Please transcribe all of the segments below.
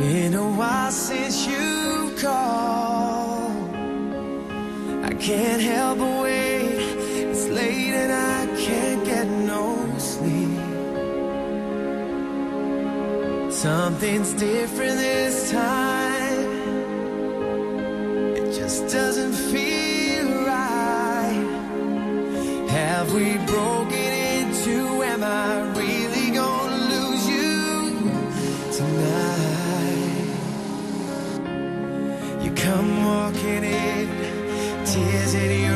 Been a while since you called. I can't help but wait. It's late and I can't get no sleep. Something's different this time. It just doesn't feel right. Have we broken into? Am I really walking in, tears in your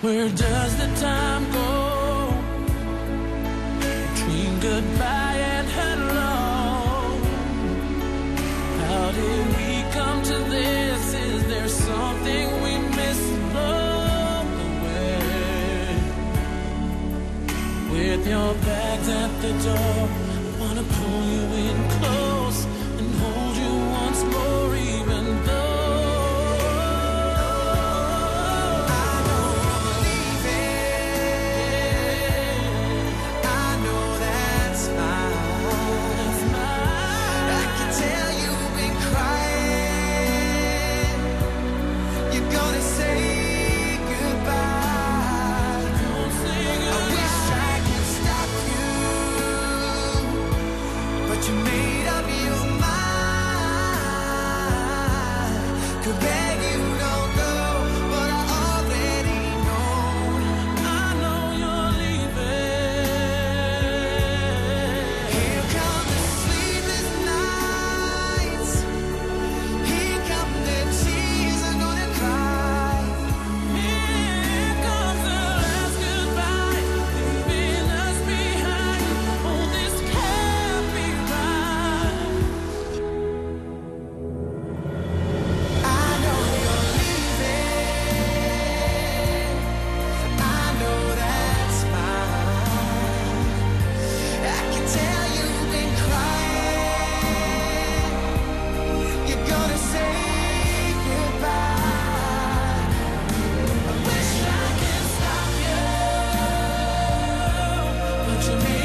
Where does the time go between goodbye and hello? How did we come to this? Is there something we missed along the way? With your bags at the door, I wanna pull you in close gonna to me.